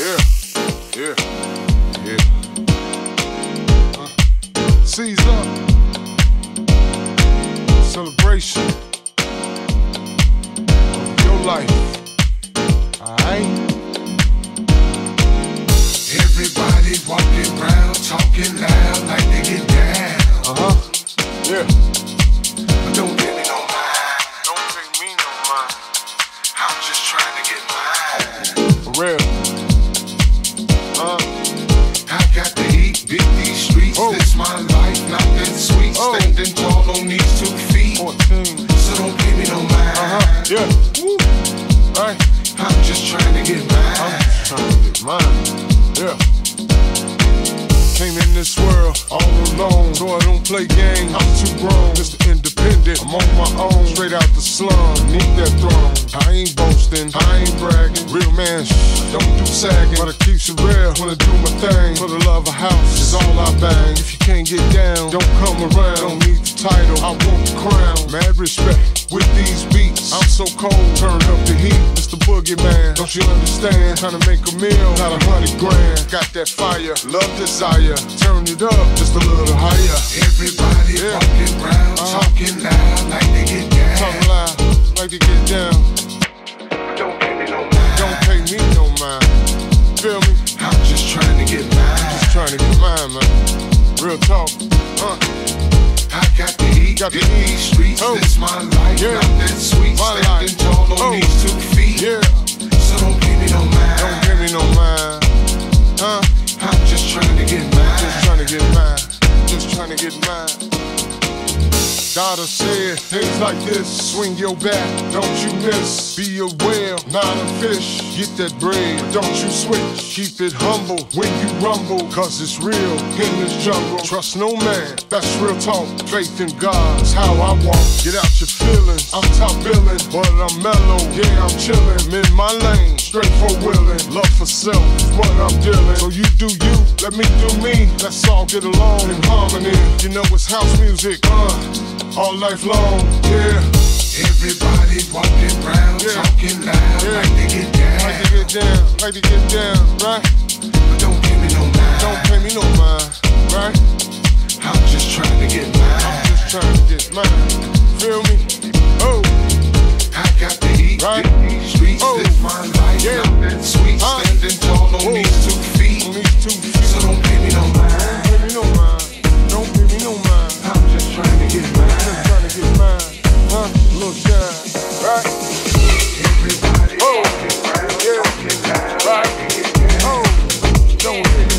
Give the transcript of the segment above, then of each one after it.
Yeah, yeah, yeah. Uh, seize up. Celebration of your life. Alright? Everybody walking around talking loud like they get down. Uh huh. Yeah. Tall on these two feet. 14. So don't give me no mind. Uh huh. Yeah. Woo. I'm just trying to get I'm just trying to get mine. Yeah. Came in this world all alone, so I don't play games. I'm too grown, Mr. Independent. I'm on my own, straight out the slum, need that throne. I ain't boasting, I ain't bragging. Real man, shh, don't do sagging, but I keep it real. Wanna do my thing for the love of house is all I bang. If you can't get down, don't come around. Don't need the title, I want the crown. Mad respect with these beats. I'm so cold, turn up the heat, Mr. Boogeyman. Don't you understand? Trying to make a meal, not a hundred grand. Got that fire, love desire. Turn it up just a little higher. Everybody Yeah. walking around Uh-huh. talking loud like they get Talk down. loud, like to get down. Don't give me no mind. Don't pay me no mind. Feel me? I'm just trying to get mine. Just trying to get mine, man. Real talk. Uh, I got the Got in these streets. Oh. This my life, Yeah. nothing sweet. My Standing life. tall on Oh. these two feet. yeah. So don't give me no mind. Don't give me no mind. Huh? I'm just trying to get Just mine. trying to get mine. Just trying to get mine. Say it, things like this. Swing your bat, don't you miss. Be a whale, not a fish. Get that bread, don't you switch. Keep it humble when you rumble, cause it's real in this jungle. Trust no man, that's real talk. Faith in God is how I walk. Get out your feelings, I'm top billing, but I'm mellow. Yeah, I'm chillin', I'm in my lane, straight for willing. Love for self what I'm dealing. So you do you, let me do me. Let's all get along in harmony. You know it's house music, uh, all life long. Yeah, Everybody walking around Yeah. talking loud Yeah. like they get down. like to get down, like to get down, right? But don't give me no mind. Don't pay me no mind, right? I'm just trying to get mine. I'm Just trying to get mine. Feel me? Oh, I got to eat Right. these streets. Oh. This my life, Yeah. nothing sweet. Huh. Standing tall on Oh. these two feet. on these two feet. So don't give me no mind. Pay me no mind. Don't pay me no mind. I'm just trying to get mine. Little shine. Right? Everybody Oh. Yeah. Right. Oh. Don't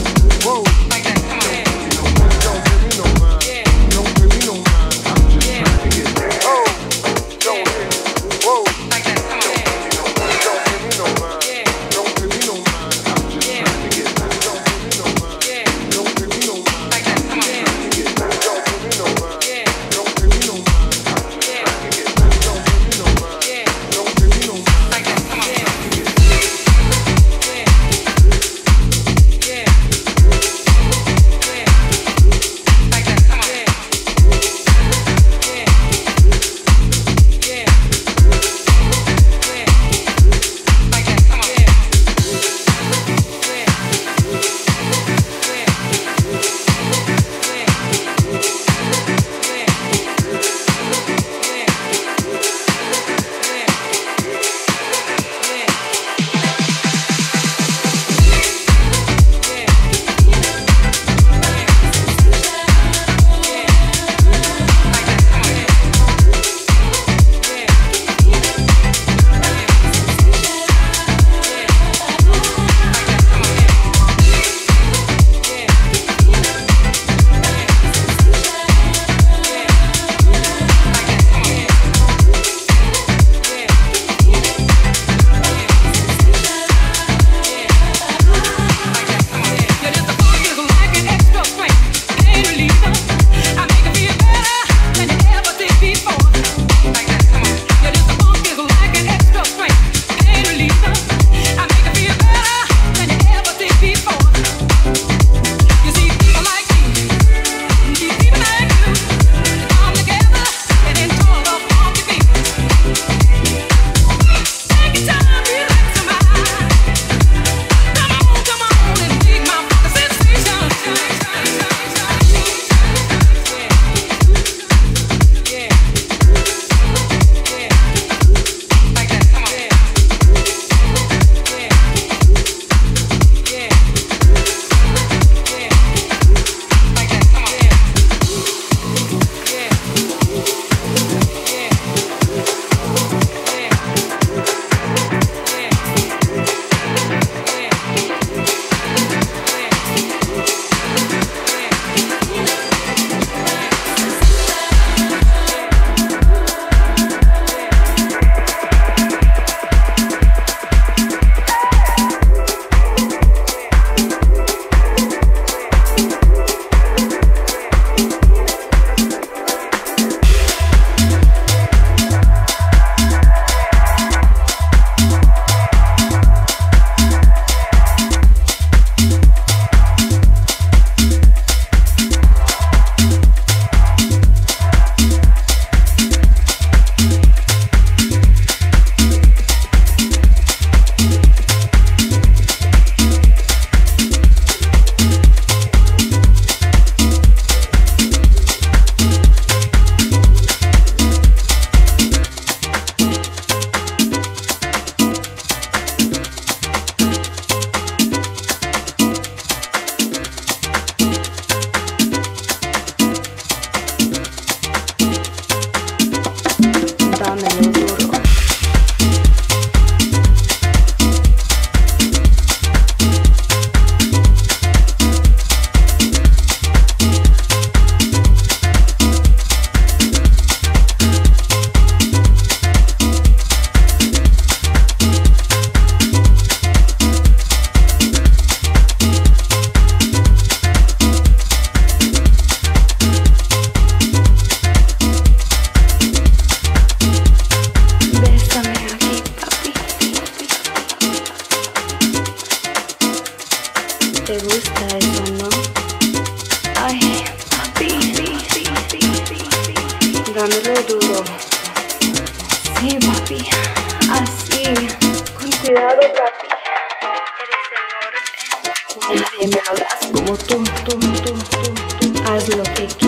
Nadie me lo das como tú, tú, tú, tú. Haz lo que quieras.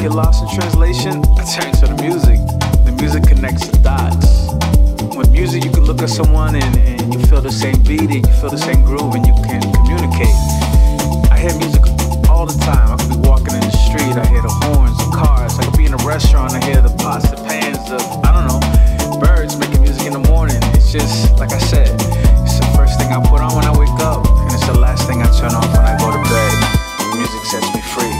get lost in translation, I turn to the music. The music connects the dots. With music, you can look at someone and, and you feel the same beat and you feel the same groove and you can communicate. I hear music all the time. I could be walking in the street, I hear the horns, the cars. I could be in a restaurant, I hear the pots, the pans, the, I don't know, birds making music in the morning. It's just, like I said, it's the first thing I put on when I wake up, and it's the last thing I turn off when I go to bed. Music sets me free.